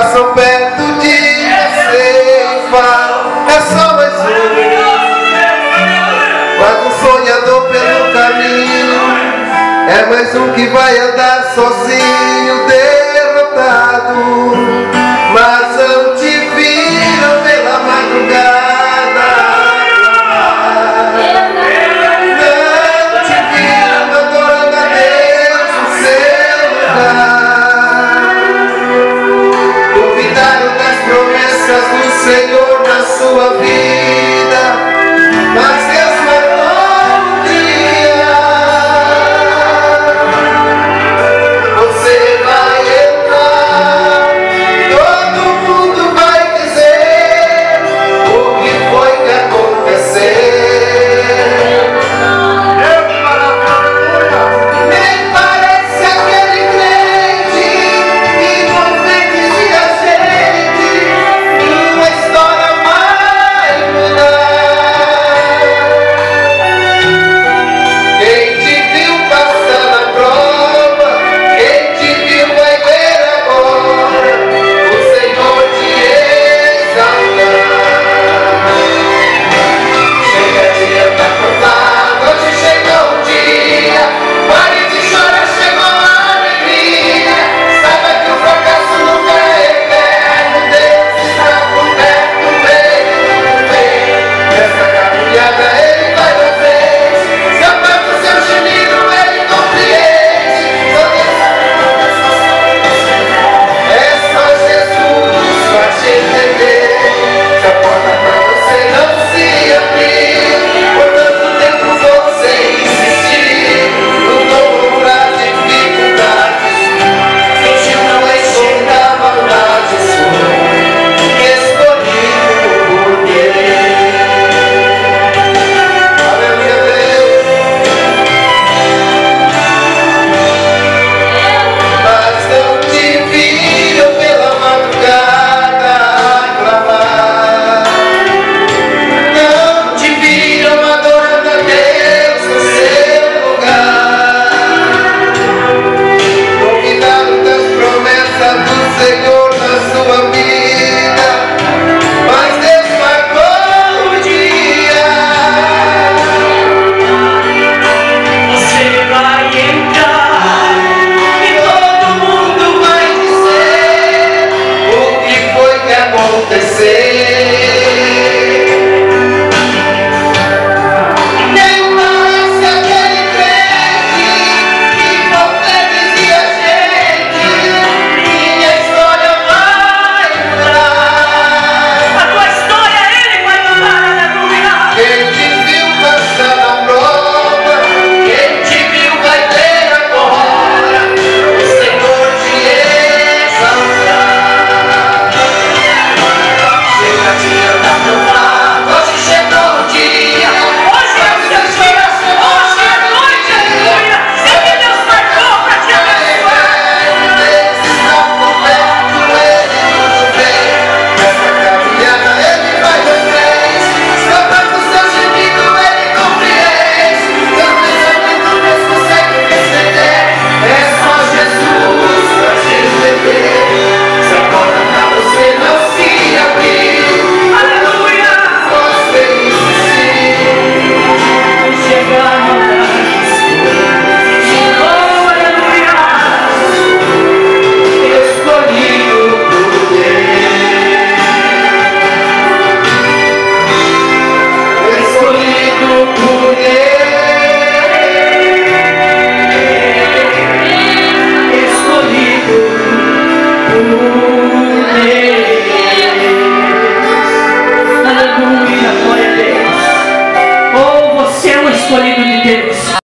coração perto de você fala, é só mais um. Mas um sonhador pelo caminho é mais um que vai andar sozinho, derrotado. 박수 박수